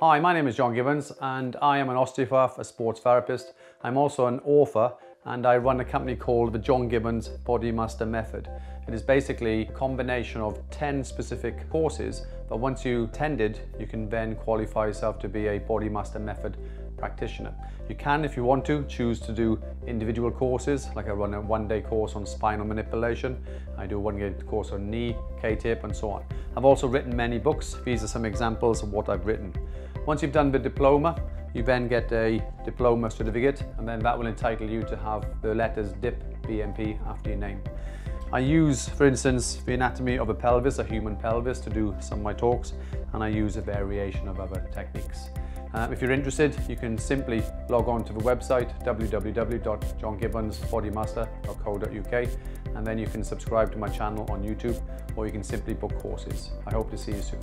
Hi, my name is John Gibbons and I am an osteopath, a sports therapist. I'm also an author and I run a company called the John Gibbons Body Master Method. It is basically a combination of 10 specific courses, but once you attended, you can then qualify yourself to be a Body Master Method practitioner. You can, if you want to, choose to do individual courses, like I run a one-day course on spinal manipulation, I do a one-day course on knee, K-tape, and so on. I've also written many books. These are some examples of what I've written. Once you've done the diploma, you then get a diploma certificate, and then that will entitle you to have the letters DIP, BMP after your name. I use, for instance, the anatomy of a pelvis, a human pelvis, to do some of my talks, and I use a variation of other techniques. Um, if you're interested, you can simply log on to the website www.johngibbonsbodymaster.co.uk and then you can subscribe to my channel on YouTube or you can simply book courses. I hope to see you soon.